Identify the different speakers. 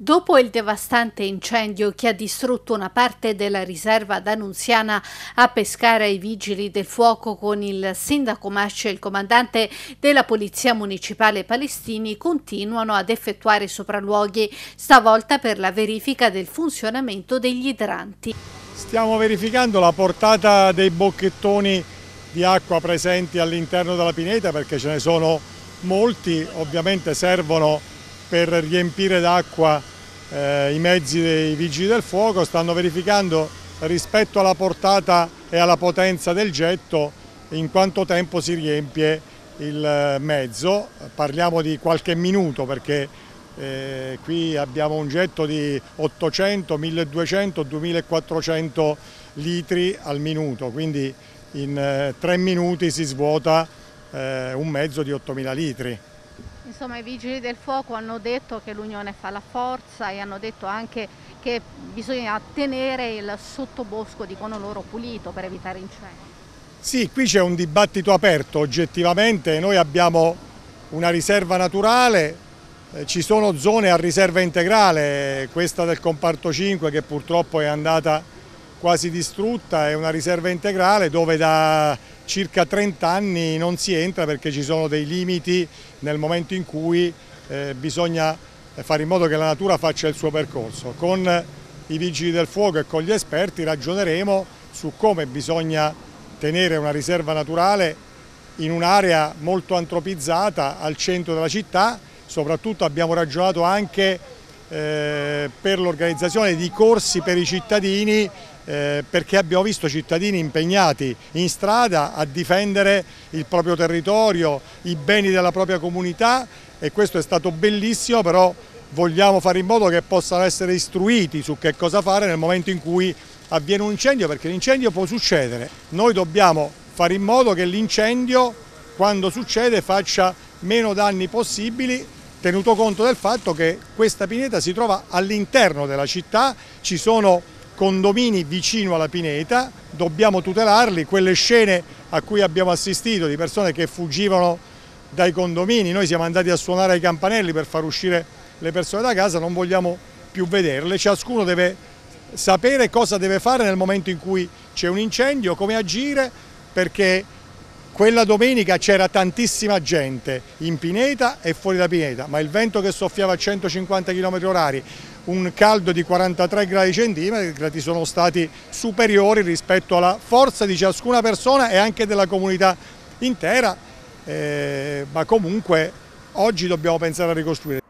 Speaker 1: Dopo il devastante incendio che ha distrutto una parte della riserva d'Annunziana a pescare ai vigili del fuoco con il sindaco Masci e il comandante della polizia municipale palestini continuano ad effettuare sopralluoghi, stavolta per la verifica del funzionamento degli idranti.
Speaker 2: Stiamo verificando la portata dei bocchettoni di acqua presenti all'interno della pineta perché ce ne sono molti, ovviamente servono per riempire d'acqua eh, i mezzi dei vigili del fuoco, stanno verificando rispetto alla portata e alla potenza del getto in quanto tempo si riempie il mezzo, parliamo di qualche minuto perché eh, qui abbiamo un getto di 800, 1200, 2400 litri al minuto, quindi in eh, tre minuti si svuota eh, un mezzo di 8000 litri.
Speaker 1: Insomma i vigili del fuoco hanno detto che l'unione fa la forza e hanno detto anche che bisogna tenere il sottobosco, dicono loro, pulito per evitare incendi.
Speaker 2: Sì, qui c'è un dibattito aperto, oggettivamente noi abbiamo una riserva naturale, eh, ci sono zone a riserva integrale, questa del comparto 5 che purtroppo è andata quasi distrutta, è una riserva integrale dove da circa 30 anni non si entra perché ci sono dei limiti nel momento in cui eh, bisogna fare in modo che la natura faccia il suo percorso. Con i vigili del fuoco e con gli esperti ragioneremo su come bisogna tenere una riserva naturale in un'area molto antropizzata al centro della città, soprattutto abbiamo ragionato anche eh, per l'organizzazione di corsi per i cittadini eh, perché abbiamo visto cittadini impegnati in strada a difendere il proprio territorio, i beni della propria comunità e questo è stato bellissimo però vogliamo fare in modo che possano essere istruiti su che cosa fare nel momento in cui avviene un incendio perché l'incendio può succedere, noi dobbiamo fare in modo che l'incendio quando succede faccia meno danni possibili tenuto conto del fatto che questa pineta si trova all'interno della città, ci sono condomini vicino alla pineta, dobbiamo tutelarli, quelle scene a cui abbiamo assistito di persone che fuggivano dai condomini, noi siamo andati a suonare ai campanelli per far uscire le persone da casa, non vogliamo più vederle, ciascuno deve sapere cosa deve fare nel momento in cui c'è un incendio, come agire, perché quella domenica c'era tantissima gente in Pineta e fuori da Pineta, ma il vento che soffiava a 150 km orari, un caldo di 43 gradi centimetri sono stati superiori rispetto alla forza di ciascuna persona e anche della comunità intera, eh, ma comunque oggi dobbiamo pensare a ricostruire.